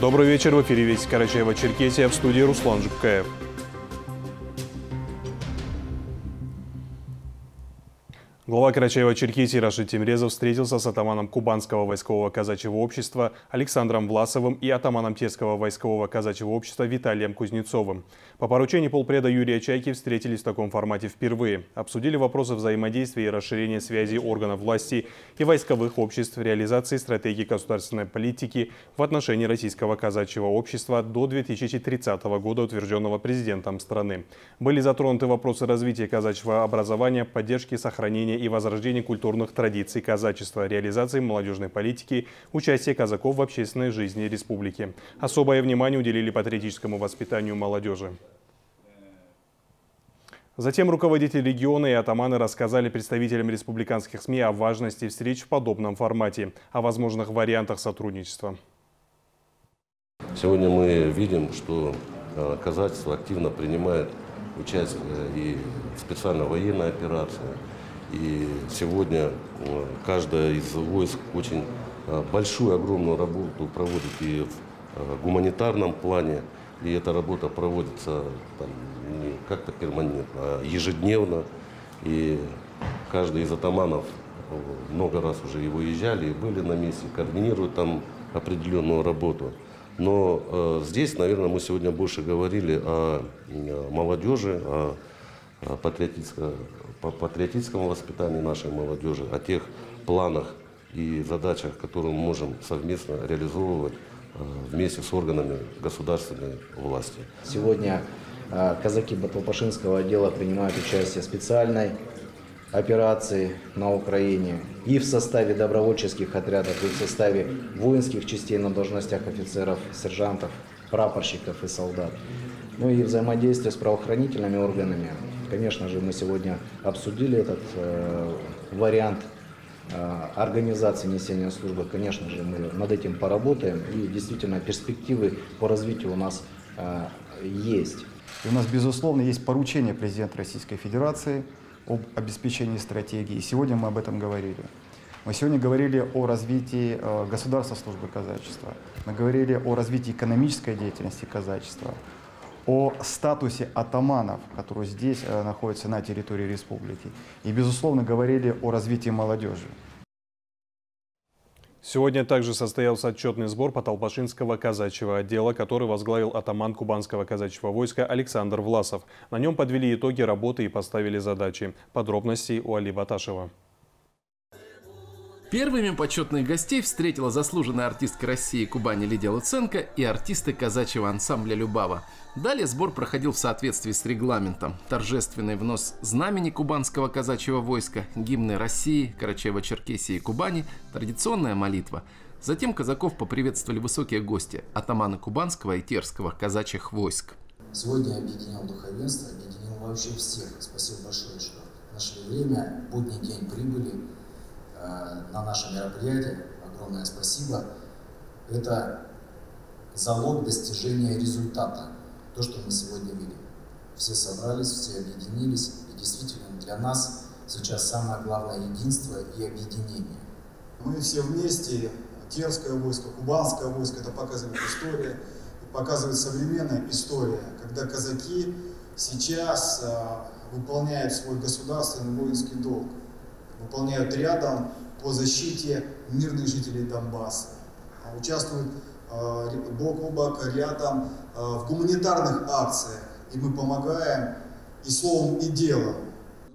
Добрый вечер, в эфире Вести Карачаева-Черкесия, в студии Руслан Жукаев. Глава Карачаева-Черкесии Рашид Тимрезов встретился с атаманом Кубанского войскового казачьего общества Александром Власовым и атаманом Тесского войскового казачьего общества Виталием Кузнецовым. По поручению полпреда Юрия Чайки встретились в таком формате впервые. Обсудили вопросы взаимодействия и расширения связей органов власти и войсковых обществ в реализации стратегии государственной политики в отношении российского казачьего общества до 2030 года, утвержденного президентом страны. Были затронуты вопросы развития казачьего образования, поддержки сохранения и возрождения культурных традиций казачества, реализации молодежной политики, участия казаков в общественной жизни республики. Особое внимание уделили патриотическому воспитанию молодежи. Затем руководители региона и атаманы рассказали представителям республиканских СМИ о важности встреч в подобном формате, о возможных вариантах сотрудничества. Сегодня мы видим, что э, казачество активно принимает участие и в специальной военной операции, и сегодня э, каждая из войск очень э, большую, огромную работу проводит и в э, гуманитарном плане. И эта работа проводится там, не как-то перманентно, а ежедневно. И каждый из атаманов много раз уже и выезжали, и были на месте, координируют там определенную работу. Но э, здесь, наверное, мы сегодня больше говорили о, о молодежи, о патриотическом, патриотическому воспитанию нашей молодежи, о тех планах и задачах, которые мы можем совместно реализовывать э, вместе с органами государственной власти. Сегодня э, казаки Баталпашинского отдела принимают участие в специальной операции на Украине и в составе добровольческих отрядов, и в составе воинских частей на должностях офицеров, сержантов, прапорщиков и солдат. Ну и взаимодействие с правоохранительными органами Конечно же, мы сегодня обсудили этот э, вариант э, организации несения службы. Конечно же, мы над этим поработаем. И действительно, перспективы по развитию у нас э, есть. И у нас, безусловно, есть поручение президента Российской Федерации об обеспечении стратегии. Сегодня мы об этом говорили. Мы сегодня говорили о развитии государства службы казачества. Мы говорили о развитии экономической деятельности казачества о статусе атаманов, которые здесь э, находятся на территории республики. И, безусловно, говорили о развитии молодежи. Сегодня также состоялся отчетный сбор Потолпашинского казачьего отдела, который возглавил атаман Кубанского казачьего войска Александр Власов. На нем подвели итоги работы и поставили задачи. Подробности у Али Баташева. Первыми почетных гостей встретила заслуженная артистка России Кубани Лидия Луценко и артисты казачьего ансамбля «Любава». Далее сбор проходил в соответствии с регламентом. Торжественный внос знамени кубанского казачьего войска, гимны России, Карачаева-Черкесии и Кубани, традиционная молитва. Затем казаков поприветствовали высокие гости, атаманы кубанского и терского казачьих войск. Сегодня объединял духовенство, объединил вообще всех. Спасибо большое, что нашли время, будний день прибыли на наше мероприятие. Огромное спасибо. Это залог достижения результата. То, что мы сегодня видим. Все собрались, все объединились. И действительно для нас сейчас самое главное единство и объединение. Мы все вместе, Терское войско, Кубанское войско, это показывает история, показывает современная история, когда казаки сейчас э, выполняют свой государственный воинский долг выполняют рядом по защите мирных жителей Донбасса, участвуют а, бок о бок рядом а, в гуманитарных акциях, и мы помогаем и словом, и делом.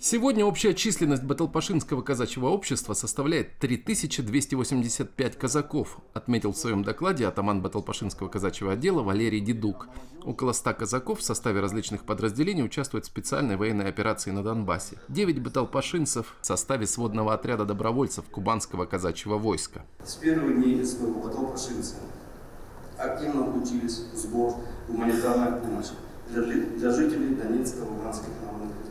Сегодня общая численность Баталпашинского казачьего общества составляет 3285 казаков, отметил в своем докладе атаман Баталпашинского казачьего отдела Валерий Дедук. Около 100 казаков в составе различных подразделений участвуют в специальной военной операции на Донбассе. 9 баталпашинцев в составе сводного отряда добровольцев Кубанского казачьего войска. С первых дней своего баталпашинца активно учились сбор гуманитарной помощи для, жителей Донецкого и Луганской народных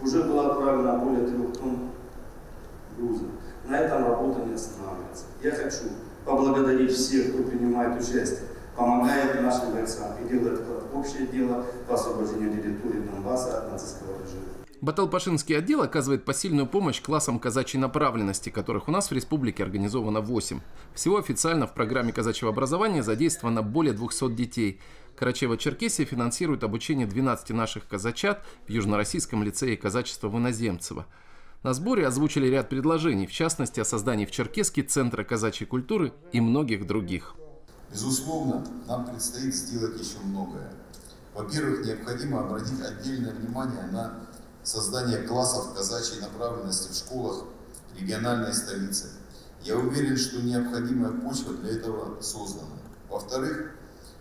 уже было отправлено более трех тонн груза. На этом работа не останавливается. Я хочу поблагодарить всех, кто принимает участие, помогает нашим бойцам и делает общее дело по освобождению территории Донбасса от нацистского режима. Баталпашинский отдел оказывает посильную помощь классам казачьей направленности, которых у нас в республике организовано 8. Всего официально в программе казачьего образования задействовано более 200 детей. Карачево-Черкесия финансирует обучение 12 наших казачат в Южно-Российском лицее казачества в Иноземцево. На сборе озвучили ряд предложений, в частности о создании в Черкеске Центра казачьей культуры и многих других. Безусловно, нам предстоит сделать еще многое. Во-первых, необходимо обратить отдельное внимание на создание классов казачьей направленности в школах региональной столицы. Я уверен, что необходимая почва для этого создана. Во-вторых,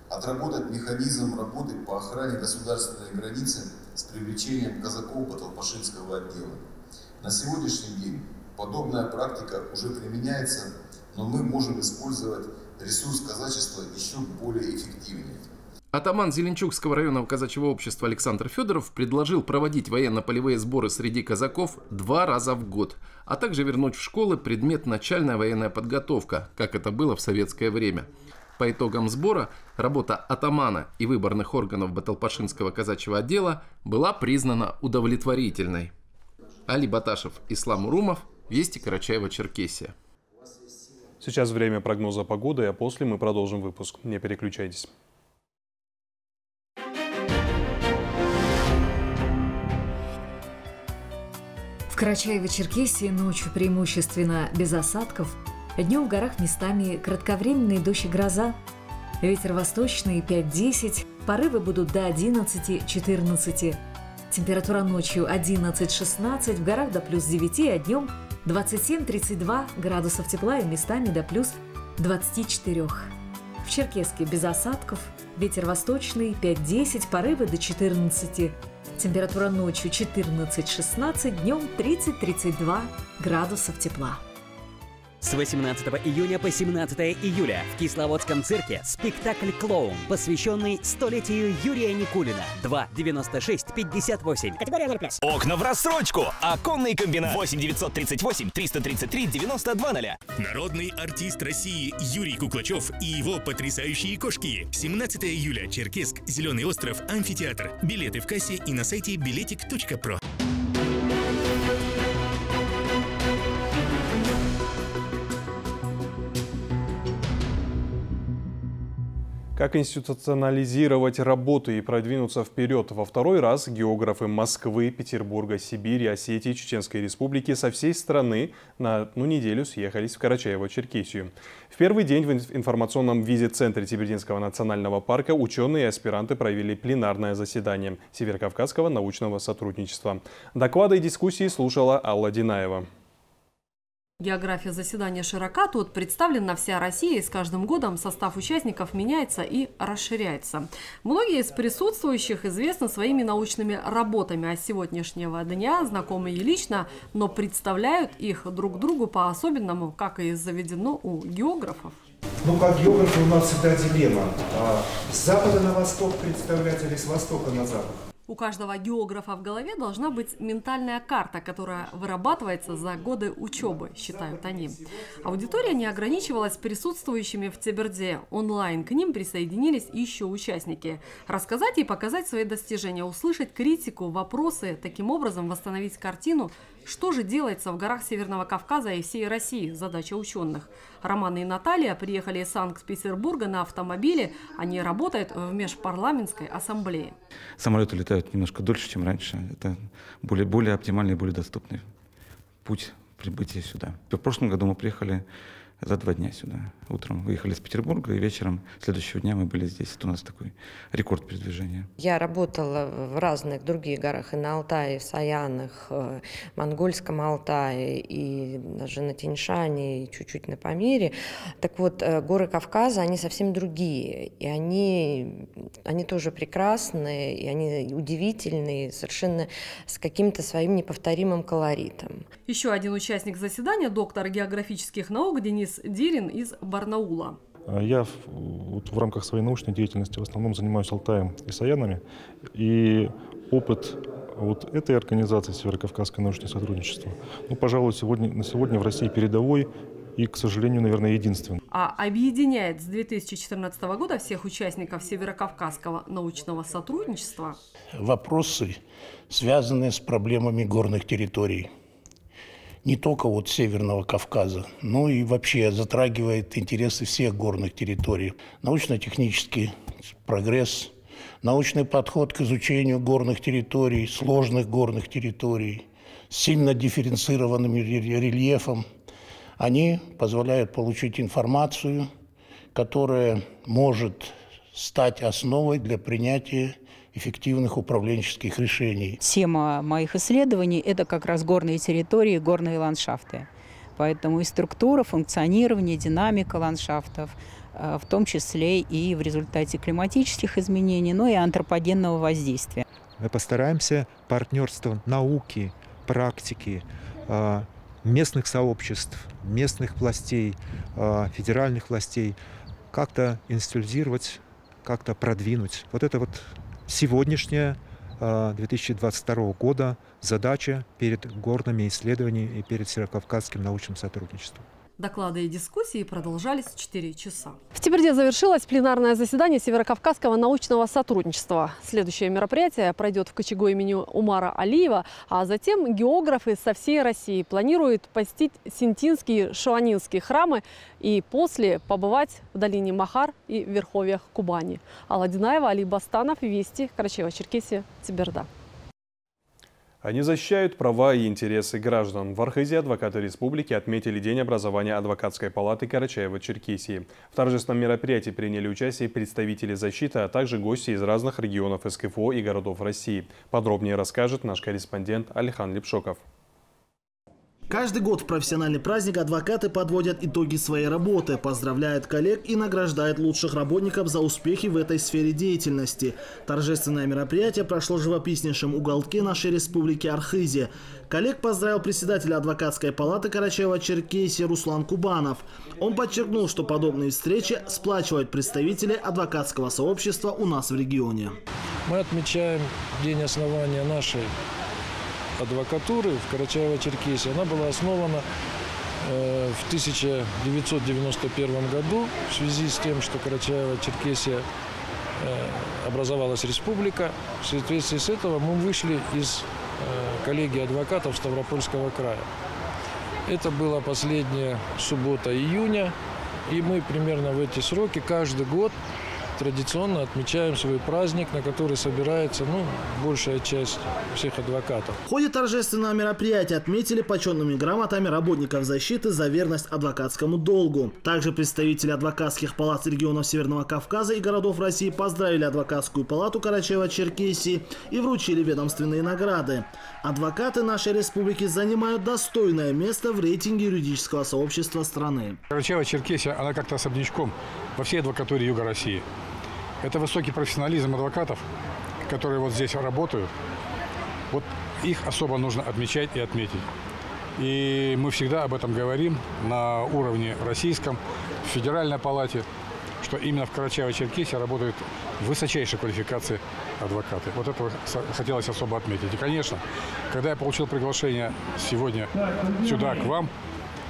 отработать механизм работы по охране государственной границы с привлечением казаков Баталпашинского отдела. На сегодняшний день подобная практика уже применяется, но мы можем использовать ресурс казачества еще более эффективнее. Атаман Зеленчукского районного казачьего общества Александр Федоров предложил проводить военно-полевые сборы среди казаков два раза в год, а также вернуть в школы предмет начальная военная подготовка, как это было в советское время. По итогам сбора работа атамана и выборных органов Баталпашинского казачьего отдела была признана удовлетворительной. Али Баташев, Ислам Урумов, Вести Карачаева-Черкесия. Сейчас время прогноза погоды, а после мы продолжим выпуск. Не переключайтесь. В Карачаево-Черкесии ночью преимущественно без осадков, днем в горах местами кратковременные дождь и гроза. Ветер восточный 5-10, порывы будут до 11-14. Температура ночью 11-16, в горах до плюс 9, а днем 27-32 градусов тепла и местами до плюс 24. В Черкеске без осадков, ветер восточный 5-10, порывы до 14. Температура ночью 14-16, днем 30-32 градусов тепла. С 18 июня по 17 июля в Кисловодском цирке спектакль «Клоун», посвященный столетию Юрия Никулина. 2 96 58. Категория 0+. Окна в рассрочку. Оконный комбинат. 8 938 333 92 0. Народный артист России Юрий Куклачев и его потрясающие кошки. 17 июля. Черкесск, Зеленый остров, амфитеатр. Билеты в кассе и на сайте билетик.про. Как институционализировать работу и продвинуться вперед? Во второй раз географы Москвы, Петербурга, Сибири, Осетии, Чеченской Республики со всей страны на одну неделю съехались в Карачаево-Черкесию. В первый день в информационном визе-центре Тибердинского национального парка ученые и аспиранты провели пленарное заседание Северокавказского научного сотрудничества. Доклады и дискуссии слушала Алла Динаева. География заседания широка, тут представлена вся Россия, и с каждым годом состав участников меняется и расширяется. Многие из присутствующих известны своими научными работами, а с сегодняшнего дня знакомы и лично, но представляют их друг другу по-особенному, как и заведено у географов. Ну, как географы у нас всегда дилемма. А с запада на восток представлять или с востока на запад? У каждого географа в голове должна быть ментальная карта, которая вырабатывается за годы учебы, считают они. Аудитория не ограничивалась присутствующими в Теберде. Онлайн к ним присоединились еще участники. Рассказать и показать свои достижения, услышать критику, вопросы, таким образом восстановить картину что же делается в горах Северного Кавказа и всей России? Задача ученых. Роман и Наталья приехали из Санкт-Петербурга на автомобиле. Они работают в межпарламентской ассамблее. Самолеты летают немножко дольше, чем раньше. Это более, более оптимальный, более доступный путь прибытия сюда. В прошлом году мы приехали за два дня сюда. Утром выехали из Петербурга, и вечером следующего дня мы были здесь. Это у нас такой рекорд передвижения. Я работала в разных других горах, и на Алтае, в Саянах, в Монгольском Алтае, и даже на Тиньшане, и чуть-чуть на Памире. Так вот, э, горы Кавказа, они совсем другие, и они, они тоже прекрасные, и они удивительные, совершенно с каким-то своим неповторимым колоритом. Еще один участник заседания, доктор географических наук Денис Дирин из Барнаула. А я вот в рамках своей научной деятельности в основном занимаюсь Алтаем и Саянами. И опыт вот этой организации Северокавказское научное сотрудничество, ну, пожалуй, сегодня, на сегодня в России передовой и, к сожалению, наверное, единственный. А объединяет с 2014 года всех участников Северокавказского научного сотрудничества вопросы, связанные с проблемами горных территорий. Не только вот Северного Кавказа, но и вообще затрагивает интересы всех горных территорий. Научно-технический прогресс, научный подход к изучению горных территорий, сложных горных территорий, сильно дифференцированным рельефом, они позволяют получить информацию, которая может стать основой для принятия эффективных управленческих решений. Тема моих исследований – это как раз горные территории, горные ландшафты. Поэтому и структура, функционирование, динамика ландшафтов, э, в том числе и в результате климатических изменений, но и антропогенного воздействия. Мы постараемся партнерство науки, практики, э, местных сообществ, местных властей, э, федеральных властей как-то институализировать, как-то продвинуть. Вот это вот сегодняшняя 2022 э, года задача перед горными исследованиями и перед Северокавказским научным сотрудничеством. Доклады и дискуссии продолжались 4 часа. В Тиберде завершилось пленарное заседание Северокавказского научного сотрудничества. Следующее мероприятие пройдет в Кочего имени Умара Алиева, а затем географы со всей России планируют посетить Синтинские, Шуанинские храмы и после побывать в долине Махар и в верховьях Кубани. Алла Динаева, Али Бастанов, Вести, Карачева-Черкесия, Тиберда. Они защищают права и интересы граждан. В Архизе адвокаты республики отметили День образования адвокатской палаты Карачаева-Черкесии. В торжественном мероприятии приняли участие представители защиты, а также гости из разных регионов СКФО и городов России. Подробнее расскажет наш корреспондент Алихан Лепшоков. Каждый год в профессиональный праздник адвокаты подводят итоги своей работы, поздравляют коллег и награждают лучших работников за успехи в этой сфере деятельности. Торжественное мероприятие прошло в живописнейшем уголке нашей республики Архизе. Коллег поздравил председатель адвокатской палаты Карачаева-Черкесии Руслан Кубанов. Он подчеркнул, что подобные встречи сплачивают представителей адвокатского сообщества у нас в регионе. Мы отмечаем день основания нашей адвокатуры в Карачаево-Черкесии, она была основана э, в 1991 году в связи с тем, что Карачаево-Черкесия э, образовалась республика. В соответствии с этого мы вышли из э, коллегии адвокатов Ставропольского края. Это была последняя суббота июня, и мы примерно в эти сроки каждый год традиционно отмечаем свой праздник, на который собирается ну, большая часть всех адвокатов. В ходе торжественного мероприятия отметили почетными грамотами работников защиты за верность адвокатскому долгу. Также представители адвокатских палат регионов Северного Кавказа и городов России поздравили адвокатскую палату Карачаева-Черкесии и вручили ведомственные награды. Адвокаты нашей республики занимают достойное место в рейтинге юридического сообщества страны. Карачаева-Черкесия, она как-то особнячком во всей адвокатуре Юга России. Это высокий профессионализм адвокатов, которые вот здесь работают. Вот их особо нужно отмечать и отметить. И мы всегда об этом говорим на уровне российском, в Федеральной палате, что именно в Карачаево-Черкесии работают высочайшей квалификации адвокаты. Вот это хотелось особо отметить. И, конечно, когда я получил приглашение сегодня сюда, к вам,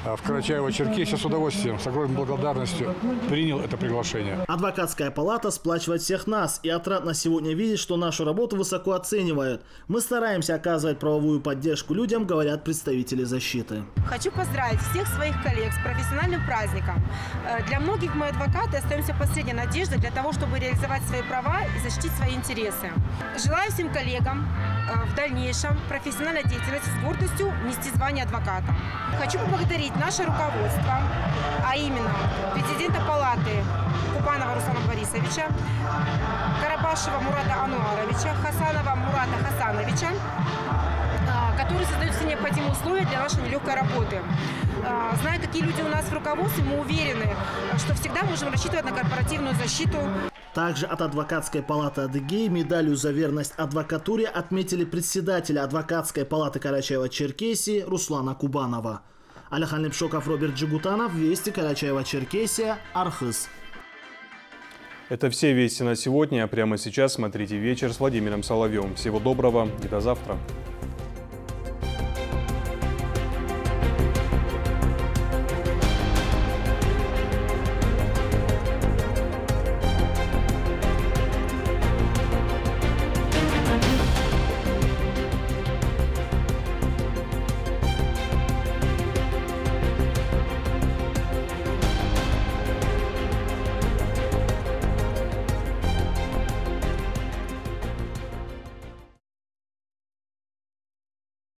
в Карачаево-Черкесии с удовольствием, с огромной благодарностью принял это приглашение. Адвокатская палата сплачивает всех нас, и отрадно сегодня видеть, что нашу работу высоко оценивают. Мы стараемся оказывать правовую поддержку людям, говорят представители защиты. Хочу поздравить всех своих коллег с профессиональным праздником. Э, для многих мы адвокаты остаемся последней надеждой для того, чтобы реализовать свои права и защитить свои интересы. Желаю всем коллегам в дальнейшем профессиональной деятельности с гордостью нести звание адвоката. Хочу поблагодарить наше руководство, а именно президента палаты Купанова Руслана Борисовича, Карабашева Мурата Ануаровича, Хасанова Мурата Хасановича, а, которые создают все необходимые условия для нашей нелегкой работы. А, зная, какие люди у нас в руководстве, мы уверены, что всегда можем рассчитывать на корпоративную защиту. Также от адвокатской палаты Адыгеи медалью за верность адвокатуре отметили председателя адвокатской палаты Карачаева-Черкесии Руслана Кубанова. Алихан Лепшоков, Роберт Джигутанов, Вести, Карачаева, Черкесия, Архыз. Это все вести на сегодня, прямо сейчас смотрите вечер с Владимиром Соловьевым. Всего доброго и до завтра.